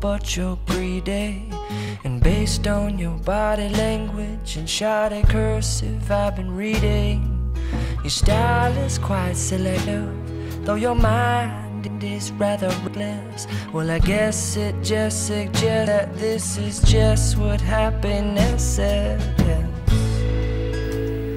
but greedy. And based on your body language and cursive, I've been reading. Your style is quite selective, though your mind rather. Well, I guess it just suggests that this is just what.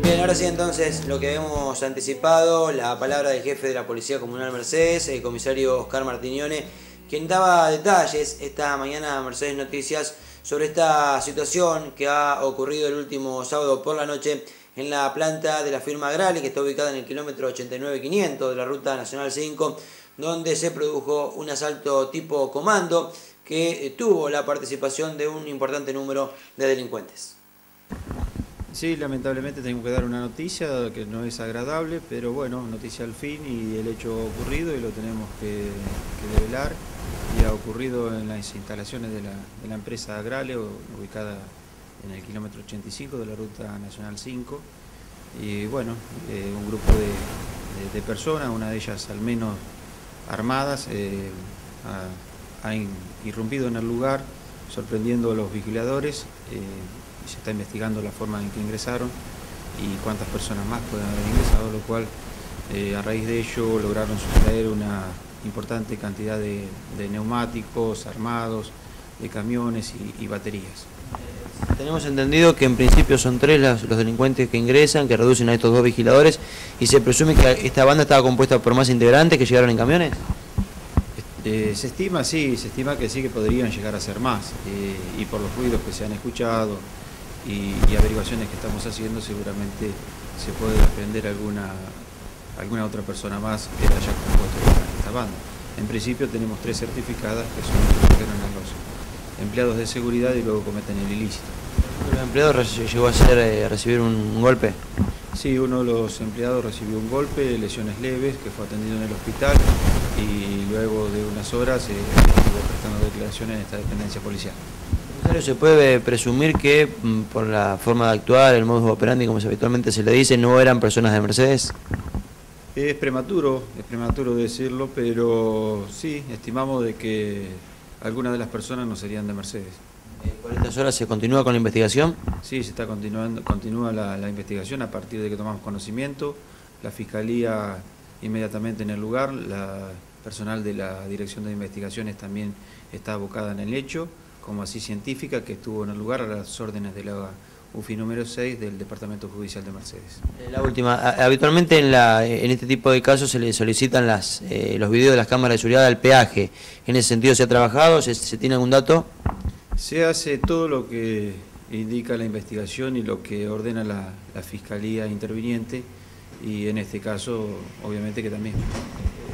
Bien, ahora sí entonces lo que hemos anticipado, la palabra del jefe de la Policía Comunal Mercedes, el comisario Oscar Martignone, quien daba detalles esta mañana a Mercedes Noticias sobre esta situación que ha ocurrido el último sábado por la noche en la planta de la firma Agrale, que está ubicada en el kilómetro 89-500 de la Ruta Nacional 5, donde se produjo un asalto tipo comando que eh, tuvo la participación de un importante número de delincuentes. Sí, lamentablemente tengo que dar una noticia que no es agradable, pero bueno, noticia al fin y el hecho ocurrido y lo tenemos que, que develar. Y ha ocurrido en las instalaciones de la, empresa Agrale, ubicada en el kilómetro 85 de la Ruta Nacional 5. Y bueno, eh, un grupo de, personas, una de ellas al menos armadas, eh, ha, ha, irrumpido en el lugar, sorprendiendo a los vigiladores. Eh, y se está investigando la forma en que ingresaron y cuántas personas más pueden haber ingresado, lo cual eh, a raíz de ello lograron sustraer una importante cantidad de, de neumáticos armados, de camiones y, y, baterías. Tenemos entendido que en principio son tres los, los, delincuentes que ingresan, que reducen a estos dos vigiladores, y se presume que esta banda estaba compuesta por más integrantes que llegaron en camiones. Eh, se estima, sí, se estima que sí que podrían llegar a ser más, eh, y por los ruidos que se han escuchado, y, y, averiguaciones que estamos haciendo seguramente se puede desprender alguna, alguna otra persona más que haya compuesto esta, banda. En principio tenemos tres certificadas que son los que eran los empleados de seguridad y luego cometen el ilícito. ¿El empleado llegó a, ser, eh, a recibir un golpe? Sí, uno de los empleados recibió un golpe, lesiones leves, que fue atendido en el hospital y luego de unas horas eh, estuvo prestando declaraciones en esta dependencia policial. ¿Se puede presumir que mm, por la forma de actuar, el modus operandi, como habitualmente se le dice, no eran personas de Mercedes? Es prematuro, es prematuro decirlo, pero sí, estimamos de que algunas de las personas no serían de Mercedes. ¿Por estas horas se continúa con la investigación? Sí, se está continuando, continúa la, la investigación a partir de que tomamos conocimiento. La Fiscalía inmediatamente en el lugar, la personal de la Dirección de Investigaciones también está abocada en el hecho como así científica que estuvo en el lugar a las órdenes de la UFI número 6 del Departamento Judicial de Mercedes. Eh, la última, habitualmente en, la, en este tipo de casos se le solicitan las, eh, los videos de las cámaras de seguridad al peaje. ¿En ese sentido se ha trabajado? ¿Se, ¿Se, tiene algún dato? Se hace todo lo que indica la investigación y lo que ordena la, la Fiscalía interviniente y en este caso obviamente que también.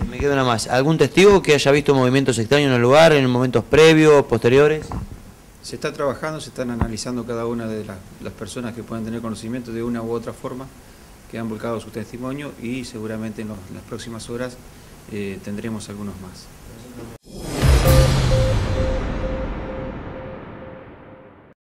Me queda una más. ¿Algún testigo que haya visto movimientos extraños en el lugar, en momentos previos, posteriores? Se está trabajando, se están analizando cada una de la, las personas que pueden tener conocimiento de una u otra forma que han volcado su testimonio y seguramente en las próximas horas eh, tendremos algunos más.